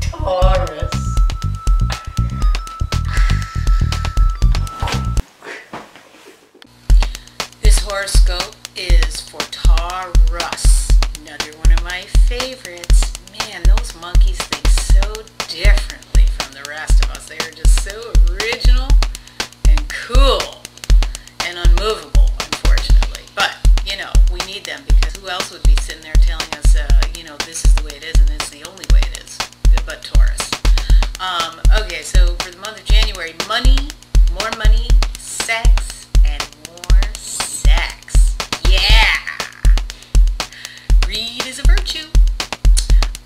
Taurus. This horoscope is for Taurus, another one of my favorites. Man, those monkeys think so differently from the rest of us. They are just so original and cool and unmovable, unfortunately. But, you know, we need them because who else would be sitting there this is the way it is and it's the only way it is, but Taurus. Um, okay, so for the month of January, money, more money, sex, and more sex. Yeah! Greed is a virtue.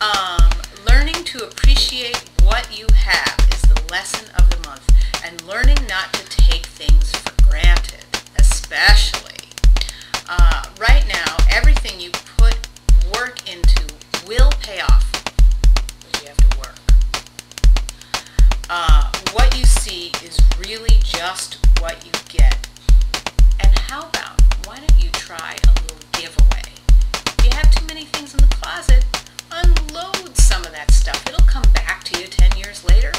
Um, learning to appreciate what you have is the lesson of will pay off, but you have to work. Uh, what you see is really just what you get. And how about, why don't you try a little giveaway? If you have too many things in the closet, unload some of that stuff. It'll come back to you 10 years later.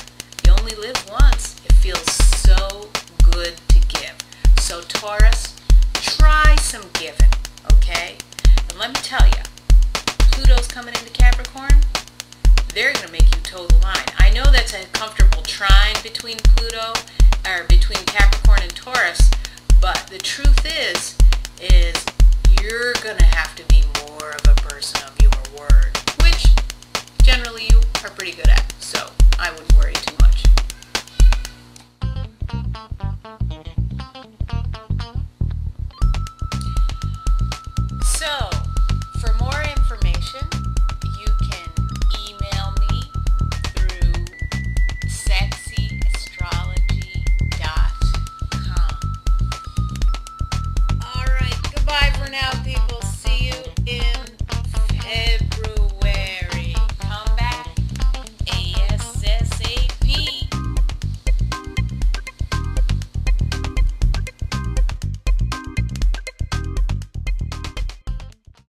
You only live once. It feels so good to give. So Taurus, try some giving, okay? And let me tell you, coming into Capricorn. They're going to make you toe the line. I know that's a comfortable trine between Pluto, or between Capricorn and Taurus, but the truth is, is you're going to have to be more of a person of your word, which generally you are pretty good at, so I wouldn't worry too much. over now.